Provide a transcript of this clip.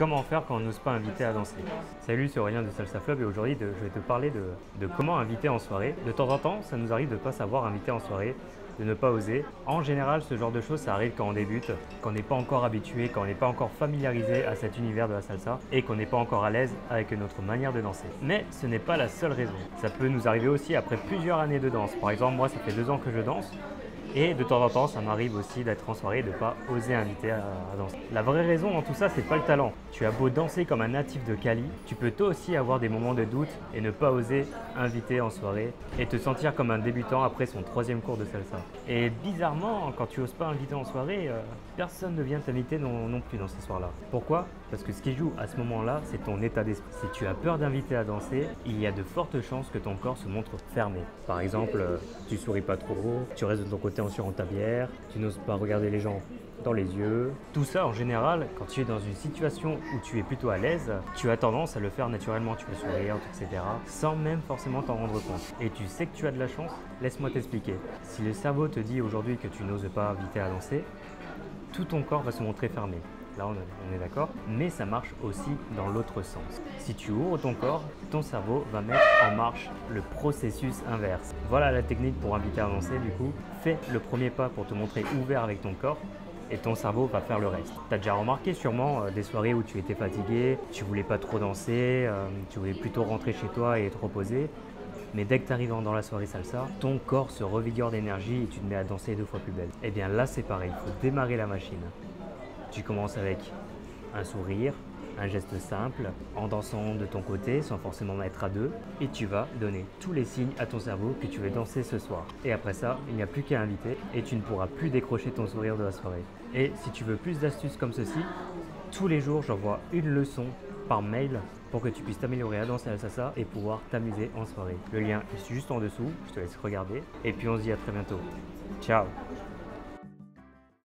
Comment faire quand on n'ose pas inviter à danser Salut, c'est Aurélien de Salsa Club et aujourd'hui je vais te parler de, comment inviter en soirée. De temps en temps, ça nous arrive de ne pas savoir inviter en soirée, de ne pas oser. En général, ce genre de choses, ça arrive quand on débute, quand on n'est pas encore habitué, quand on n'est pas encore familiarisé à cet univers de la salsa et qu'on n'est pas encore à l'aise avec notre manière de danser. Mais ce n'est pas la seule raison. Ça peut nous arriver aussi après plusieurs années de danse. Par exemple, moi, ça fait deux ans que je danse et de temps en temps, ça m'arrive aussi d'être en soirée et de ne pas oser inviter à, danser. La vraie raison dans tout ça, c'est pas le talent. Tu as beau danser comme un natif de Cali, tu peux toi aussi avoir des moments de doute et ne pas oser inviter en soirée et te sentir comme un débutant après son troisième cours de salsa. Et bizarrement, quand tu oses pas inviter en soirée, euh, personne ne vient t'inviter non, plus dans ces soirs-là. Pourquoi? Parce que ce qui joue à ce moment-là, c'est ton état d'esprit. Si tu as peur d'inviter à danser, il y a de fortes chances que ton corps se montre fermé. Par exemple, euh, tu souris pas trop, tu restes de ton côté en ta bière, tu n'oses pas regarder les gens dans les yeux. Tout ça, en général, quand tu es dans une situation où tu es plutôt à l'aise, tu as tendance à le faire naturellement. Tu peux sourire, etc. sans même forcément t'en rendre compte. Et tu sais que tu as de la chance? Laisse-moi t'expliquer. Si le cerveau te dit aujourd'hui que tu n'oses pas inviter à lancer, tout ton corps va se montrer fermé. Là, on est d'accord. Mais ça marche aussi dans l'autre sens. Si tu ouvres ton corps, ton cerveau va mettre en marche le processus inverse. Voilà la technique pour inviter à avancer. Du coup, fais le premier pas pour te montrer ouvert avec ton corps et ton cerveau va faire le reste. Tu as déjà remarqué sûrement euh, des soirées où tu étais fatigué, tu voulais pas trop danser, euh, tu voulais plutôt rentrer chez toi et te reposer. Mais dès que tu arrives dans la soirée salsa, ton corps se revigore d'énergie et tu te mets à danser deux fois plus belle. Et eh bien là c'est pareil, il faut démarrer la machine. Tu commences avec un sourire, un geste simple, en dansant de ton côté sans forcément être à deux, et tu vas donner tous les signes à ton cerveau que tu veux danser ce soir. Et après ça, il n'y a plus qu'à inviter et tu ne pourras plus décrocher ton sourire de la soirée. Et si tu veux plus d'astuces comme ceci, tous les jours j'envoie une leçon par mail pour que tu puisses t'améliorer à danser à la et pouvoir t'amuser en soirée. Le lien est juste en dessous, je te laisse regarder et puis on se dit à très bientôt. Ciao